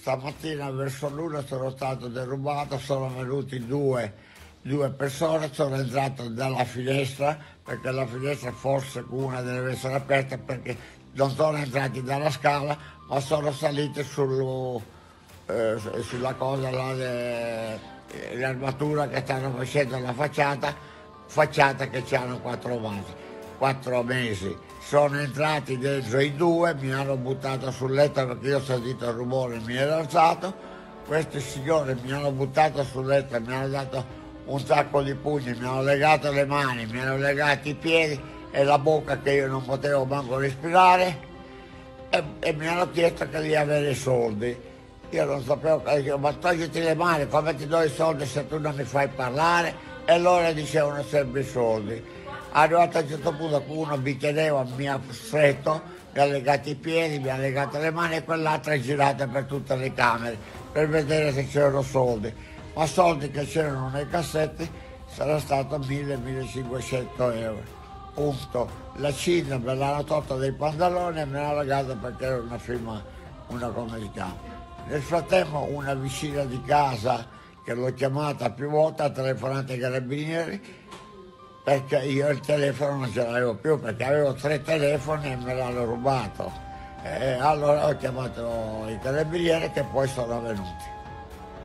stamattina verso l'una sono stato derubato, sono venuti due, due persone, sono entrato dalla finestra perché la finestra forse una deve essere aperta perché non sono entrati dalla scala ma sono saliti sul, eh, sulla cosa là, de, l'armatura che stanno facendo la facciata, facciata che hanno quattro mesi, quattro mesi. Sono entrati dentro i due, mi hanno buttato sul letto perché io ho sentito il rumore e mi ero alzato. Questi signori mi hanno buttato sul letto mi hanno dato un sacco di pugni, mi hanno legato le mani, mi hanno legato i piedi e la bocca che io non potevo manco respirare e, e mi hanno chiesto che di avere i soldi. Io non sapevo, dicevo, ma togliti le mani, come ti do i soldi se tu non mi fai parlare? E loro dicevano sempre i soldi. Arrivato a un certo punto uno mi chiedeva, mi ha stretto, mi ha legato i piedi, mi ha legato le mani e quell'altra è girata per tutte le camere per vedere se c'erano soldi. Ma soldi che c'erano nei cassetti sarà stato 1000-1500 euro punto. La Cina me l'hanno tolta dai pantaloni e me l'hanno legata perché era una firma, una comunità. Nel frattempo una vicina di casa che l'ho chiamata più volte ha telefonato ai carabinieri perché io il telefono non ce l'avevo più perché avevo tre telefoni e me l'hanno rubato. E allora ho chiamato i carabinieri che poi sono venuti.